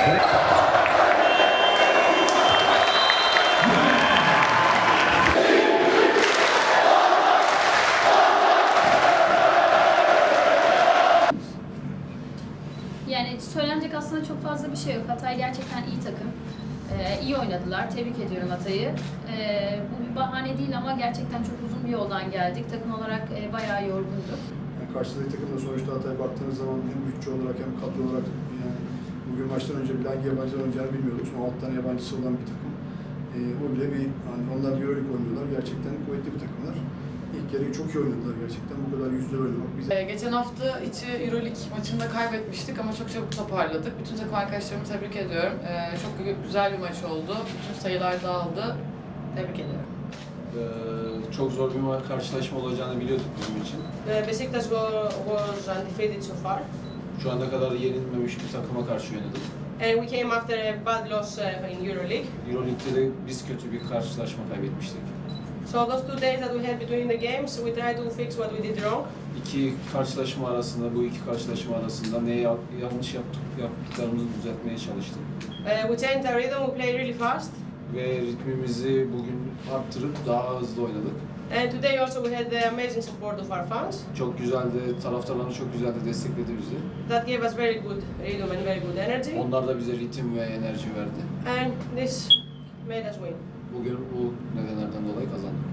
Yani söylenecek aslında çok fazla bir şey yok. Hatay gerçekten iyi takım. Ee, iyi oynadılar. Tebrik ediyorum Hatay'ı. Ee, bu bir bahane değil ama gerçekten çok uzun bir yoldan geldik. Takım olarak e, bayağı yorgunduk. Yani karşıdaki takımda sonuçta Hatay baktığınız zaman hem bütçe olarak hem kadro olarak yani bugün maçtan önce bile hangi yabancılar oynayacağını bilmiyorduk. Son 6 tane yabancısı olan bir takım. Ee, o bile bir, hani onlar Euroleague oynuyorlar. Gerçekten kuvvetli bir takımlar. İlk yarıyı çok iyi oynadılar gerçekten. Bu kadar yüzde oynamak bize Ee, Geçen hafta içi Euroleague maçında kaybetmiştik ama çok çabuk toparladık. Bütün takım arkadaşlarımı tebrik ediyorum. Ee, Çok gü- güzel bir maç oldu. Bütün sayılar dağıldı. Tebrik ediyorum. Ee, çok zor bir ma- karşılaşma olacağını biliyorduk bizim için. Besiktas wa- was undefeated so far, Şu ana kadar yenilmemiş bir takıma karşı oynadık. and we came after a bad loss uh, in EuroLeague. Euroleague'de de biz kötü bir karşılaşma kaybetmiştik. So those two days that we had between the games, we tried to fix what we did wrong. İki karşılaşma arasında, bu iki karşılaşma arasında ne ya- yanlış yaptık, yaptıklarımızı düzeltmeye çalıştık. Uh, we changed our rhythm, we played really fast, Ve ritmimizi bugün arttırıp daha hızlı oynadık. And today also we had the amazing support of our fans. Çok güzeldi, taraftarlarımız çok güzel de destekledi bizi. That gave us very good rhythm and very good energy, Onlar da bize ritim ve enerji verdi. and this made us win. Bugün bu nedenlerden dolayı kazandık.